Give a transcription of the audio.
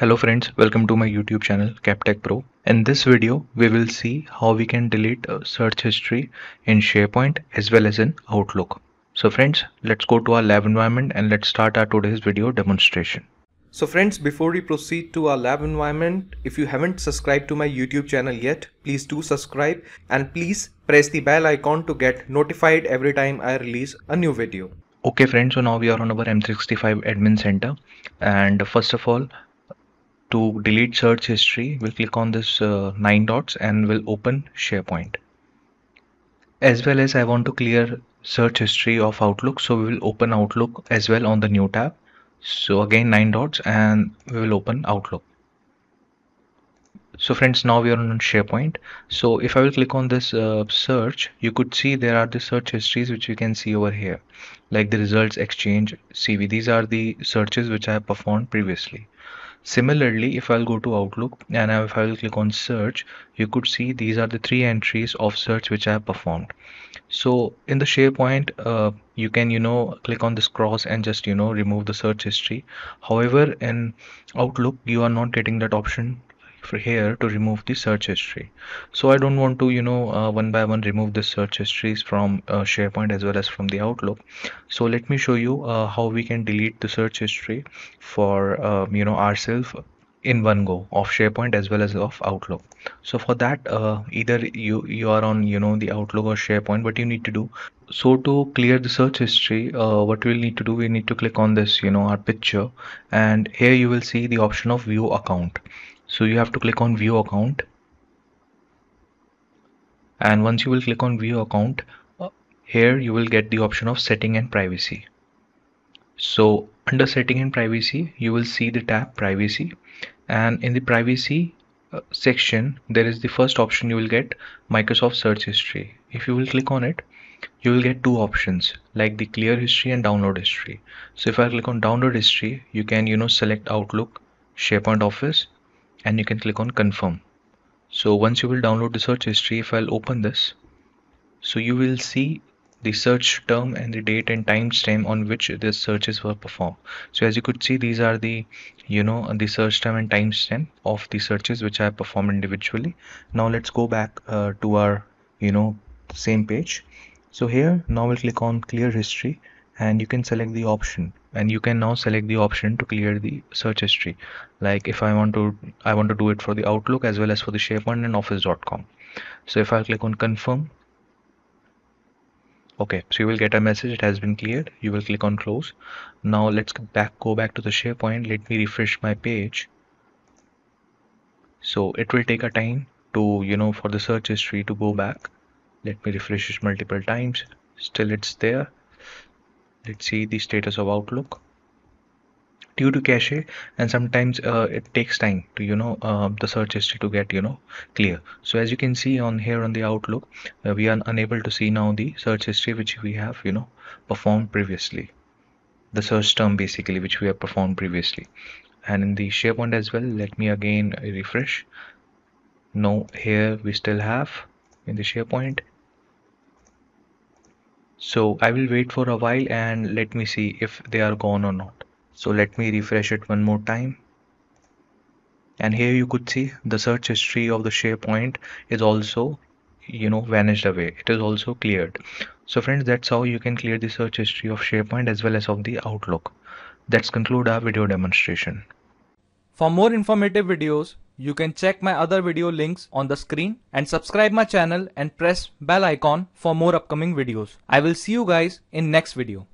Hello friends, welcome to my YouTube channel KapTechPro. In this video, we will see how we can delete search history in SharePoint as well as in Outlook. So friends, let's go to our lab environment and let's start our today's video demonstration. So friends, before we proceed to our lab environment, if you haven't subscribed to my YouTube channel yet, please do subscribe and please press the bell icon to get notified every time I release a new video. Okay friends, so now we are on our M365 admin center and first of all to delete search history, we'll click on this uh, nine dots and we'll open SharePoint. As well as I want to clear search history of Outlook, so we will open Outlook as well on the new tab. So again nine dots and we will open Outlook. So friends, now we are on SharePoint. So if I will click on this uh, search, you could see there are the search histories which you can see over here, like the results, exchange, CV. These are the searches which I have performed previously. Similarly, if I'll go to Outlook and if I will click on search, you could see these are the three entries of search which I have performed. So in the SharePoint, uh, you can, you know, click on this cross and just, you know, remove the search history. However, in Outlook, you are not getting that option here to remove the search history so I don't want to you know uh, one by one remove the search histories from uh, SharePoint as well as from the Outlook so let me show you uh, how we can delete the search history for um, you know ourselves in one go of SharePoint as well as of Outlook. So for that, uh, either you you are on you know the Outlook or SharePoint, what you need to do. So to clear the search history, uh, what we'll need to do, we need to click on this you know our picture, and here you will see the option of View Account so you have to click on view account. And once you will click on view account uh, here you will get the option of setting and privacy. So under setting and privacy you will see the tab privacy. And in the privacy uh, section there is the first option you will get Microsoft search history. If you will click on it you will get two options like the clear history and download history. So if I click on download history you can you know select Outlook SharePoint Office and you can click on confirm. So once you will download the search history if I'll open this so you will see the search term and the date and timestamp on which the searches were performed. So as you could see these are the you know the search term and timestamp of the searches which I have performed individually. Now let's go back uh, to our you know same page. So here now we'll click on clear history and you can select the option. And you can now select the option to clear the search history. Like if I want to I want to do it for the Outlook as well as for the SharePoint and office.com so if I click on confirm okay so you will get a message it has been cleared. You will click on close. Now let's back go back to the SharePoint. Let me refresh my page. So it will take a time to you know for the search history to go back. Let me refresh it multiple times. Still it's there let's see the status of outlook. Due to cache and sometimes uh, it takes time to you know uh, the search history to get you know clear. So as you can see on here on the outlook uh, we are unable to see now the search history which we have you know performed previously. The search term basically which we have performed previously. And in the SharePoint as well let me again refresh. No here we still have in the SharePoint so I will wait for a while and let me see if they are gone or not. So let me refresh it one more time. And here you could see the search history of the SharePoint is also you know vanished away. It is also cleared. So friends that's how you can clear the search history of SharePoint as well as of the Outlook. That's conclude our video demonstration for more informative videos you can check my other video links on the screen and subscribe my channel and press bell icon for more upcoming videos. I will see you guys in next video.